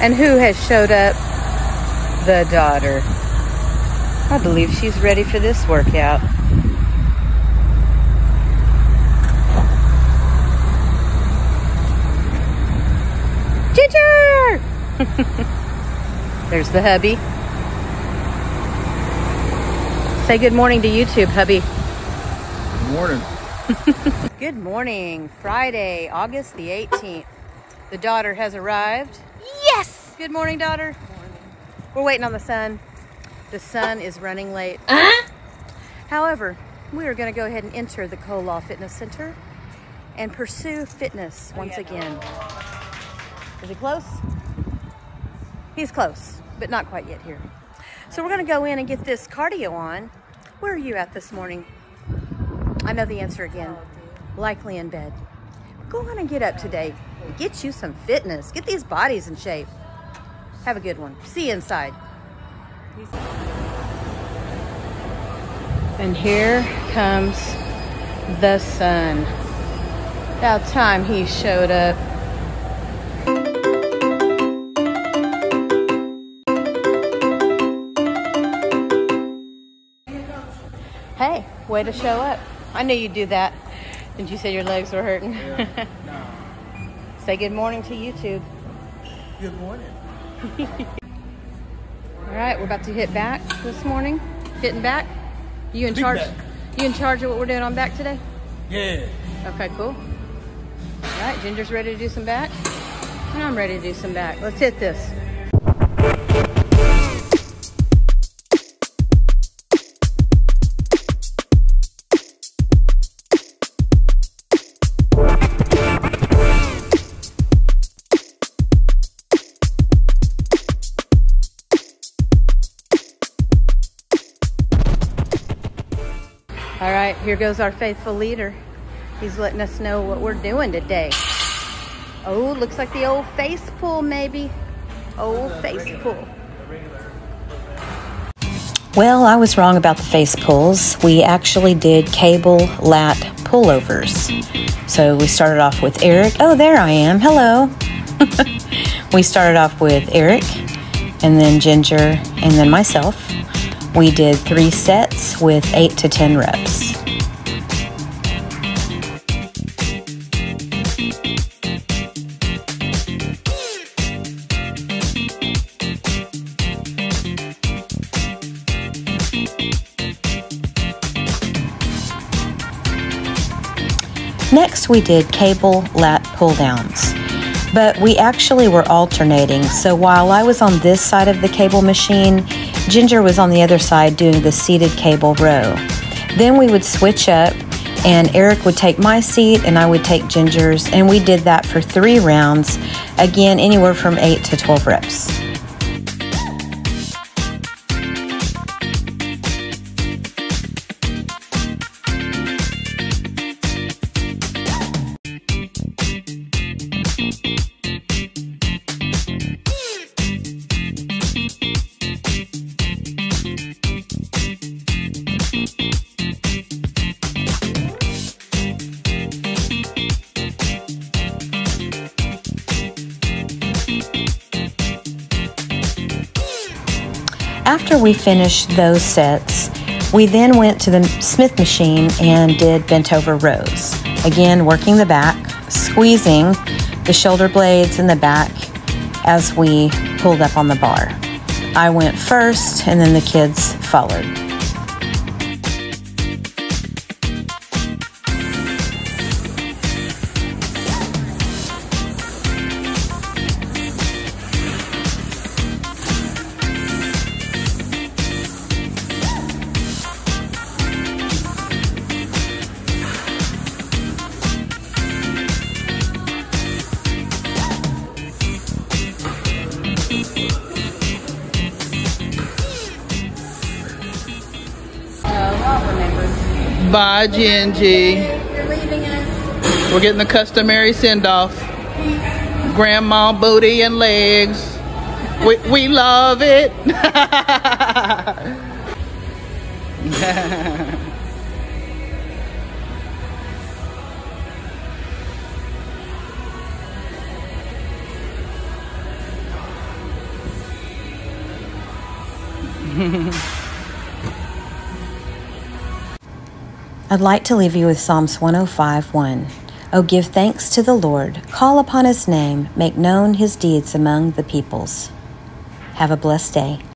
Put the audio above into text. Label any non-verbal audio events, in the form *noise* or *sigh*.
And who has showed up? The daughter. I believe she's ready for this workout. Ginger! *laughs* There's the hubby. Say good morning to YouTube, hubby. Good morning. *laughs* Good morning. Friday, August the 18th. The daughter has arrived. Yes! Good morning, daughter. Morning. We're waiting on the sun. The sun is running late. Huh? However, we are going to go ahead and enter the Kolaw Fitness Center and pursue fitness oh, once again. Is he close? He's close, but not quite yet here. So we're going to go in and get this cardio on. Where are you at this morning? I know the answer again. Oh, Likely in bed. Go on and get up today. Get you some fitness. Get these bodies in shape. Have a good one. See you inside. And here comes the sun. About time he showed up. Hey, way to show up. I knew you'd do that. Didn't you say your legs were hurting? *laughs* No. Say good morning to YouTube. Good morning. *laughs* All right, we're about to hit back this morning. Hitting back. You in Big charge? back. You in charge of what we're doing on back today? Yeah. Okay, cool. All right, Ginger's ready to do some back. And I'm ready to do some back. Let's hit this. All right, here goes our faithful leader. He's letting us know what we're doing today. Oh, looks like the old face pull, maybe. Old face pull. Well, I was wrong about the face pulls. We actually did cable lat pullovers. So we started off with Eric. Oh, there I am. Hello. *laughs* we started off with Eric and then Ginger and then myself. We did three sets with eight to 10 reps. Next, we did cable lat pull downs. But we actually were alternating, so while I was on this side of the cable machine, Ginger was on the other side doing the seated cable row. Then we would switch up, and Eric would take my seat and I would take Ginger's, and we did that for three rounds, again, anywhere from 8 to 12 reps. After we finished those sets, we then went to the Smith machine and did bent over rows. Again, working the back, squeezing the shoulder blades in the back as we pulled up on the bar. I went first and then the kids followed. Bye, GNG. You're leaving us. We're getting the customary send-off. Grandma booty and legs. we, we love it. *laughs* I'd like to leave you with Psalms 105 1. Oh, give thanks to the Lord, call upon his name, make known his deeds among the peoples. Have a blessed day.